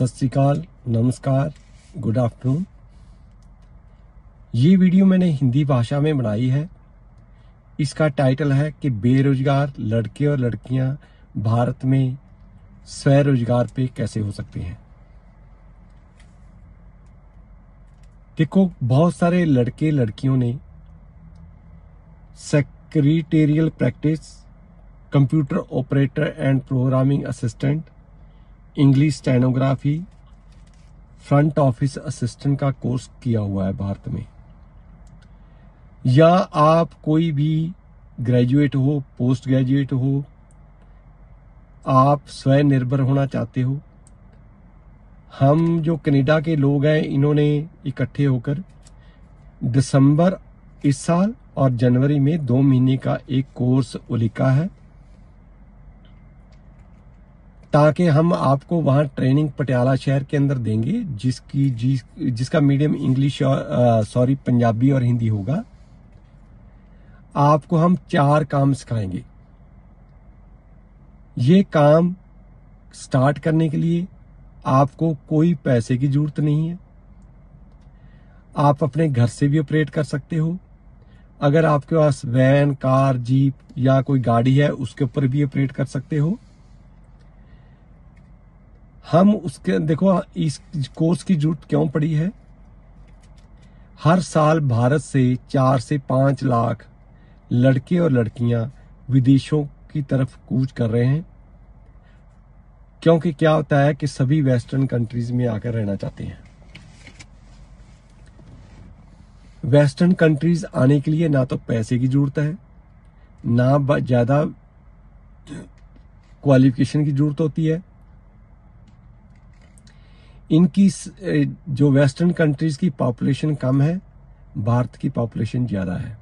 सत श्रीकाल नमस्कार good afternoon ये वीडियो मैंने हिंदी भाषा में बनाई है। इसका टाइटल है कि बेरोजगार लड़के और लड़कियाँ भारत में स्वरोजगार पे कैसे हो सकते हैं। देखो, बहुत सारे लड़के, लड़कियों ने secretarial practice computer operator and programming assistant English stenography front office assistant का कोर्स किया हुआ है भारत में। या आप कोई भी ग्रेजुएट हो पोस्ट ग्रेजुएट हो, आप स्वयं निर्भर होना चाहते हो, हम जो कनाडा के लोग हैं, इन्होंने इकट्ठे होकर दिसंबर इस साल और जनवरी में दो महीने का एक कोर्स उलिका है। ताकि हम आपको वहाँ ट्रेनिंग पटियाला शहर के अंदर देंगे, जिसकी, जिस, जिसका मीडियम इंग्लिश सॉरी पंजाबी और हिंदी होगा। आपको हम चार काम सिखाएँगे। ये काम स्टार्ट करने के लिए आपको कोई पैसे की ज़रूरत नहीं है। आप अपने घर से भी ऑपरेट कर सकते हो। अगर आपके पास वैन कार जीप या कोई गाड़ी है, उसके ऊपर भी ऑपरेट कर सकते हो। हम उसके, देखो, इस कोर्स की ज़रूरत क्यों पड़ी है? हर साल भारत से चार से पाँच लाख लड़के और लड़कियाँ विदेशों की तरफ़ कूच कर रहे हैं। क्योंकि क्या होता है कि सभी वेस्टर्न कंट्रीज़ में आकर रहना चाहते हैं। वेस्टर्न कंट्रीज़ आने के लिए ना तो पैसे की ज़रूरत है, ना ज़्यादा क्वालिफिकेशन की ज़रूरत होती है इनकी जो वेस्टर्न कंट्रीज़ की पॉपुलेशन कम है, भारत की पॉपुलेशन ज़्यादा है।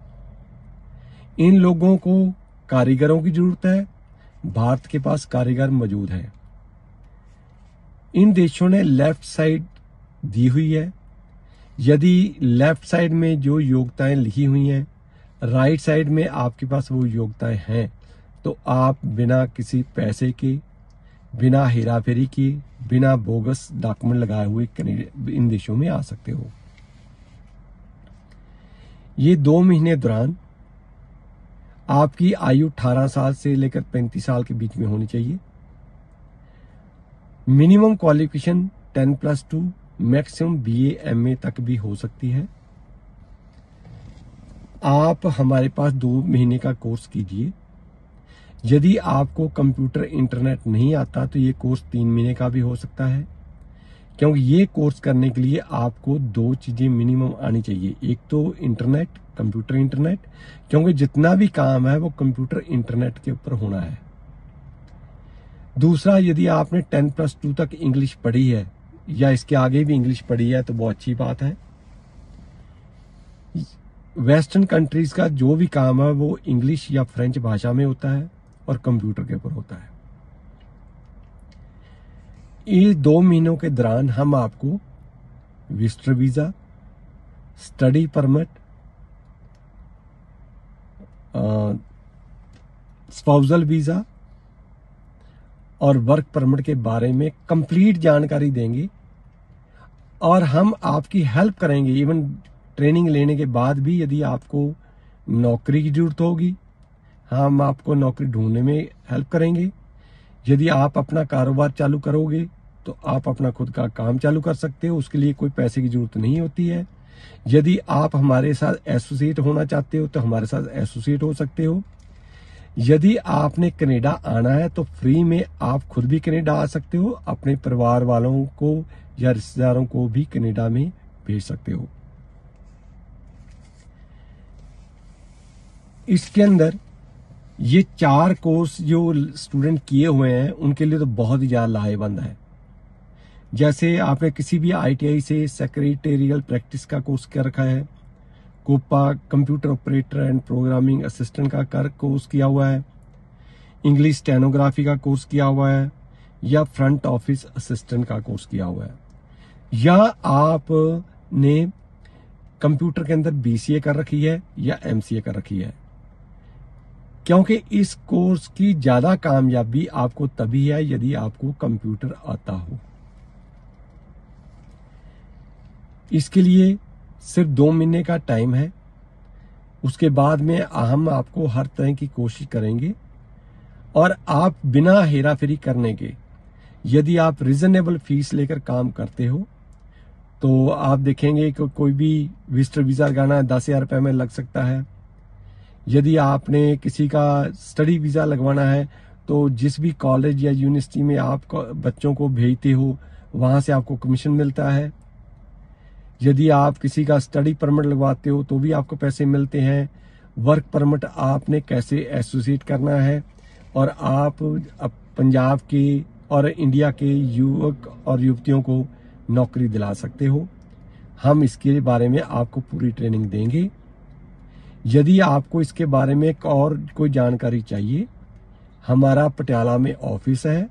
इन लोगों को कारीगरों की ज़रूरत है, भारत के पास कारीगर मौजूद है। इन देशों ने लेफ़्ट साइड दी हुई है। यदि लेफ़्ट साइड में जो योग्यताएँ लिखी हुई हैं, राइट साइड में आपके पास वो योग्यताएँ हैं तो आप बिना किसी पैसे के बिना हेरा फेरी के, बिना बोगस डॉक्यूमेंट लगाए हुए इन देशों में आ सकते हो। ये दो महीने दौरान आपकी आयु 18 साल से लेकर 35 साल के बीच में होनी चाहिए। Minimum qualification 10 plus two, maximum BA, MA तक भी हो सकती है। आप हमारे पास दो महीने का कोर्स कीजिए। यदि आपको कंप्यूटर इंटरनेट नहीं आता तो ये कोर्स तीन महीने का भी हो सकता है। क्योंकि ये कोर्स करने के लिए आपको दो चीज़ें मिनिमम आनी चाहिए। एक तो इंटरनेट, कंप्यूटर इंटरनेट, क्योंकि जितना भी काम है, वो कंप्यूटर इंटरनेट के ऊपर होना है। दूसरा, यदि आपने टेन प्लस टू तक इंग्लिश पढ़ी है, या इसके आगे भी इंग्लिश पढ़ी है तो बहुत अच्छी बात है। वेस्टर्न कंट्रीज़ का जो भी काम है, वो इंग्लिश या फ्रेंच भाषा में होता है। और कंप्यूटर के ऊपर होता है। ये दो महीनों के दौरान हम आपको visitor visa, study permit spousal visa और वर्क परमिट के बारे में कंप्लीट जानकारी देंगे और हम आपकी हेल्प करेंगे। इवन ट्रेनिंग लेने के बाद भी यदि आपको नौकरी की ज़रूरत होगी हम आपको नौकरी ढूँढने में हेल्प करेंगे। यदि आप अपना कारोबार चालू करोगे तो आप अपना खुद का काम चालू कर सकते हो। उसके लिए कोई पैसे की ज़रूरत नहीं होती है। यदि आप हमारे साथ एसोसिएट होना चाहते हो तो हमारे साथ एसोसिएट हो सकते हो। यदि आपने कनेडा आना है तो फ्री में आप खुद भी कनेडा आ सकते हो। अपने परिवार वालों को या रिश्तेदारों को भी कनेडा में भेज सकते हो। इसके अंदर ये चार कोर्स जो स्टूडेंट किए हुए हैं, उनके लिए तो बहुत ही ज़्यादा लाहेबंद है। जैसे आपने किसी भी आईटीआई से सेक्रेटेरियल प्रैक्टिस का कोर्स कर रखा है, COPA computer operator and programming assistant का कर कोर्स किया हुआ है इंग्लिश टेनोग्राफी का कोर्स किया हुआ है, या फ्रंट ऑफ़िस असिस्टेंट का कोर्स किया हुआ है। या आपने कंप्यूटर के अंदर बीसीए कर रखी है या एमसीए कर रखी है। क्योंकि इस कोर्स की ज़्यादा कामयाबी आपको तभी है यदि आपको कंप्यूटर आता हो। इसके लिए सिर्फ़ दो महीने का टाइम है। उसके बाद में हम आपको हर तरह की कोशिश करेंगे और आप बिना हेरा फेरी करने के, यदि आप रिजनेबल फ़ीस लेकर काम करते हो तो आप देखेंगे कि कोई भी विजिटर वीज़ा लगाना दस हज़ार रुपये में लग सकता है। यदि आपने किसी का स्टडी वीज़ा लगवाना है तो जिस भी कॉलेज या यूनिवर्सिटी में आप बच्चों को भेजते हो, वहाँ से आपको कमीशन मिलता है। यदि आप किसी का स्टडी परमिट लगवाते हो तो भी आपको पैसे मिलते हैं। वर्क परमिट आपने कैसे एसोसिएट करना है? और आप पंजाब के और इंडिया के युवक और युवतियों को नौकरी दिला सकते हो। हम इसके बारे में आपको पूरी ट्रेनिंग देंगे। यदि आपको इसके बारे में एक और कोई जानकारी चाहिए, हमारा पटियाला में ऑफ़िस है,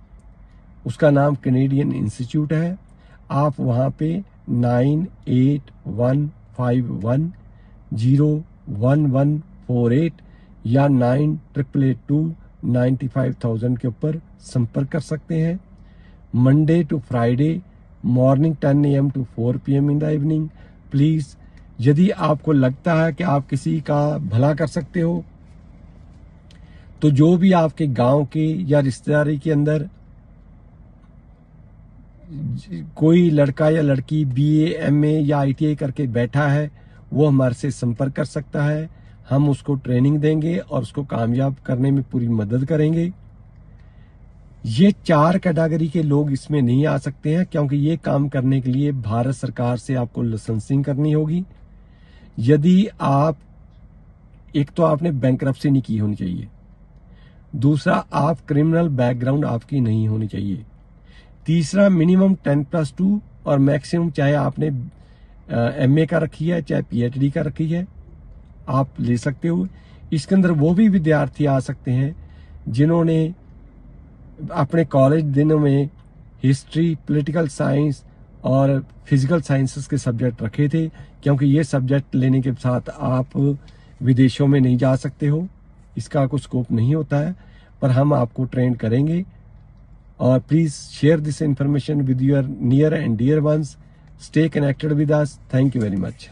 उसका नाम कैनेडियन इंस्टीट्यूट है, आप वहाँ पे nine eight one five one zero one one four eight या nine triple eight two ninety five thousand के ऊपर संपर्क कर सकते हैं। Monday to Friday morning ten A M to four P M in the evening please यदि आपको लगता है कि आप किसी का भला कर सकते हो तो जो भी आपके गाँव के या रिश्तेदारी के अंदर कोई लड़का या लड़की बी एम ए या आईटीआई करके बैठा है, वो हमारे से संपर्क कर सकता है। हम उसको ट्रेनिंग देंगे और उसको कामयाब करने में पूरी मदद करेंगे। ये चार कैटेगरी के लोग इसमें नहीं आ सकते हैं, क्योंकि ये काम करने के लिए भारत सरकार से आपको लाइसेंसिंग करनी होगी। यदि आप, एक तो आपने बैंक नहीं की होनी चाहिए। दूसरा, आप क्रिमिनल बैकग्राउंड आपकी नहीं होनी चाहिए। तीसरा मिनिमम टेन प्लस टू और मैक्सिमम चाहे आपने एम एमए का रखी है, चाहे पीएचडी का रखी है, आप ले सकते हो। इसके अंदर वो भी विद्यार्थी आ सकते हैं जिन्होंने अपने कॉलेज दिनों में हिस्ट्री पॉलिटिकल साइंस और फ़िज़िकल साइंसेस के सब्जेक्ट रखे थे, क्योंकि ये सब्जेक्ट लेने के साथ आप विदेशों में नहीं जा सकते हो। इसका कोई स्कोप नहीं होता है, पर हम आपको ट्रेन करेंगे। और please share this information with your near and dear ones stay connected with us thank you very much